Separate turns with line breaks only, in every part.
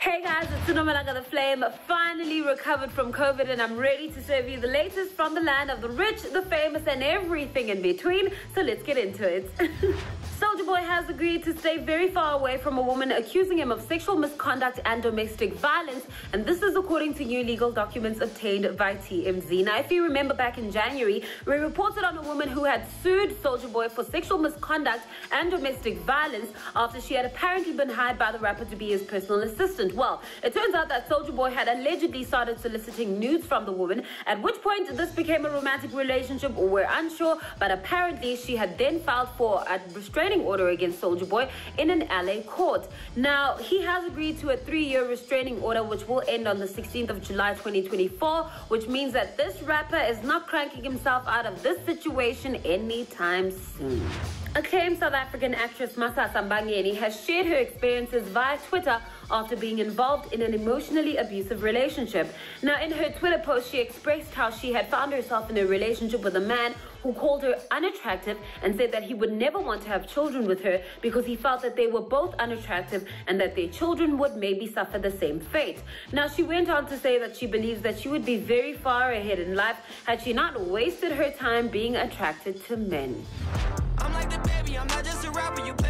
Hey guys, it's Sunomalanga the Flame, finally recovered from COVID and I'm ready to serve you the latest from the land of the rich, the famous and everything in between. So let's get into it. Soulja Boy has agreed to stay very far away from a woman accusing him of sexual misconduct and domestic violence, and this is according to new legal documents obtained by TMZ. Now, if you remember back in January, we reported on a woman who had sued Soulja Boy for sexual misconduct and domestic violence after she had apparently been hired by the rapper to be his personal assistant. Well, it turns out that Soulja Boy had allegedly started soliciting nudes from the woman, at which point this became a romantic relationship, or we're unsure, but apparently she had then filed for a restraining restraining order against Soulja Boy in an LA court. Now, he has agreed to a three-year restraining order which will end on the 16th of July 2024, which means that this rapper is not cranking himself out of this situation anytime soon. Acclaimed South African actress Masasa Mbangeni has shared her experiences via Twitter after being involved in an emotionally abusive relationship. Now, in her Twitter post, she expressed how she had found herself in a relationship with a man who called her unattractive and said that he would never want to have children with her because he felt that they were both unattractive and that their children would maybe suffer the same fate. Now, she went on to say that she believes that she would be very far ahead in life had she not wasted her time being attracted to men. I'm like the baby, I'm not just a rapper. You play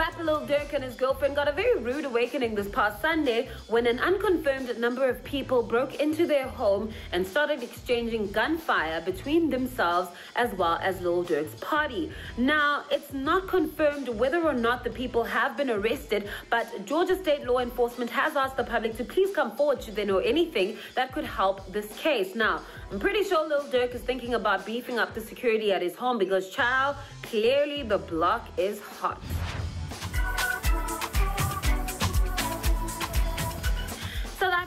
Rapper Lil Durk and his girlfriend got a very rude awakening this past Sunday when an unconfirmed number of people broke into their home and started exchanging gunfire between themselves as well as Lil Durk's party. Now, it's not confirmed whether or not the people have been arrested, but Georgia State Law Enforcement has asked the public to please come forward should they know anything that could help this case. Now, I'm pretty sure Lil Durk is thinking about beefing up the security at his home because, child, clearly the block is hot.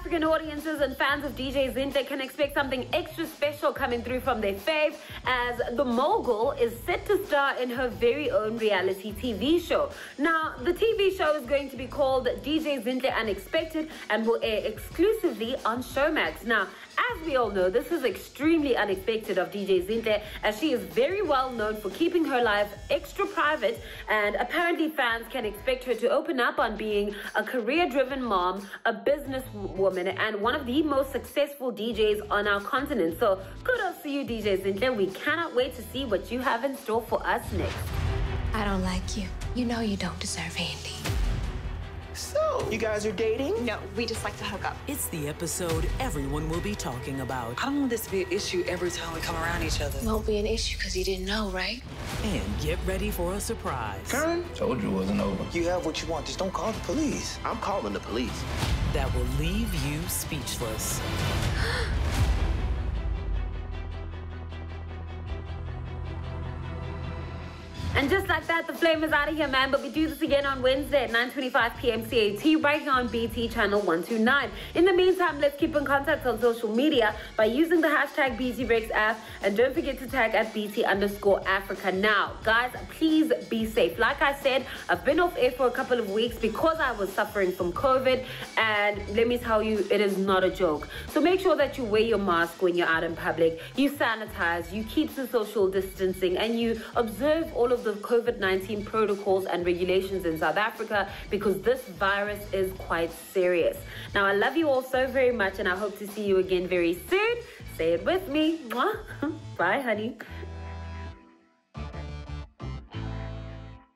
African audiences and fans of DJ Zinhle can expect something extra special coming through from their fave as the mogul is set to star in her very own reality TV show. Now, the TV show is going to be called DJ Zinhle Unexpected and will air exclusively on Showmax. Now, as we all know, this is extremely unexpected of DJ Zinhle as she is very well known for keeping her life extra private and apparently fans can expect her to open up on being a career-driven mom, a businesswoman and one of the most successful DJs on our continent. So kudos to you DJ Zinhle. We cannot wait to see what you have in store for us next.
I don't like you. You know you don't deserve Andy.
So, you guys are dating?
No, we just like to hook up.
It's the episode everyone will be talking about.
I don't want this to be an issue every time we come around each other.
Won't be an issue because you didn't know, right?
And get ready for a surprise.
Karen?
Told you it wasn't over.
You have what you want, just don't call the police.
I'm calling the police.
That will leave you speechless.
And just like that, the flame is out of here, man. But we do this again on Wednesday at 9.25 p.m. CAT right here on BET channel 129. In the meantime, let's keep in contact on social media by using the hashtag BETBreaks app. And don't forget to tag at BET underscore Africa. Now, guys, please be safe. Like I said, I've been off air for a couple of weeks because I was suffering from COVID. And let me tell you, it is not a joke. So make sure that you wear your mask when you're out in public. You sanitize, you keep the social distancing, and you observe all of the COVID 19 protocols and regulations in South Africa because this virus is quite serious. Now, I love you all so very much, and I hope to see you again very soon. Say it with me. Bye, honey.